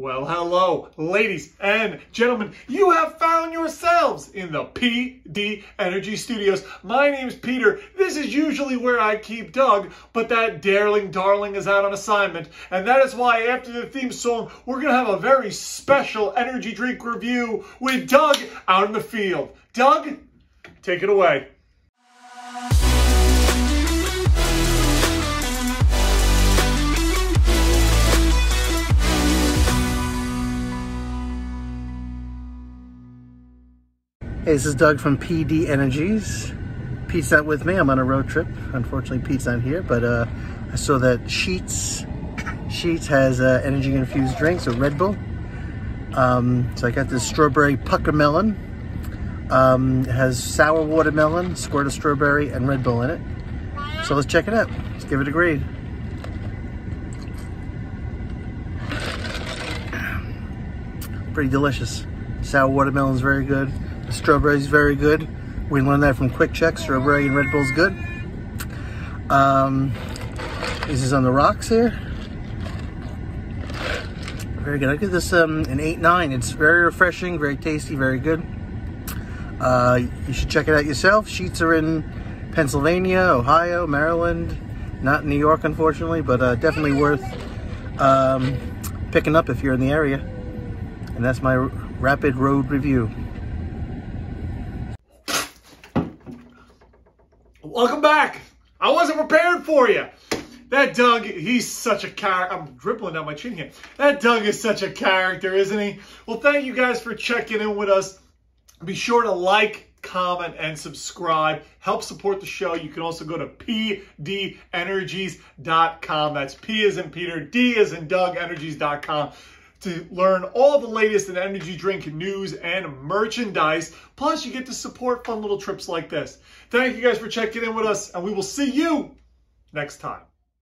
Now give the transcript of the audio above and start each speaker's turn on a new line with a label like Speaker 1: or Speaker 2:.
Speaker 1: Well, hello, ladies and gentlemen. You have found yourselves in the PD Energy Studios. My name's Peter. This is usually where I keep Doug, but that darling darling is out on assignment. And that is why after the theme song, we're going to have a very special energy drink review with Doug out in the field. Doug, take it away.
Speaker 2: Hey, this is Doug from PD Energies. Pete's not with me. I'm on a road trip. Unfortunately, Pete's not here, but uh, I saw that Sheetz Sheetz has uh, energy infused drinks, a Red Bull. Um, so I got this strawberry Puckermelon. Um, has sour watermelon, squirt of strawberry, and Red Bull in it. So let's check it out. Let's give it a grade. Pretty delicious. Sour watermelon is very good. Strawberry is very good. We learned that from QuickChek. Strawberry and Red Bull's good. Um, this is on the rocks here. Very good. I give this um, an 8-9. It's very refreshing, very tasty, very good. Uh, you should check it out yourself. Sheetz are in Pennsylvania, Ohio, Maryland. Not New York, unfortunately, but uh, definitely worth um, picking up if you're in the area. And that's my rapid road review.
Speaker 1: Welcome back. I wasn't prepared for you. That Doug, he's such a character. I'm dribbling down my chin here. That Doug is such a character, isn't he? Well, thank you guys for checking in with us. Be sure to like, comment, and subscribe. Help support the show. You can also go to pdenergies.com. That's P as in Peter, D as in Doug, energies.com to learn all the latest in energy drink news and merchandise. Plus, you get to support fun little trips like this. Thank you guys for checking in with us, and we will see you next time.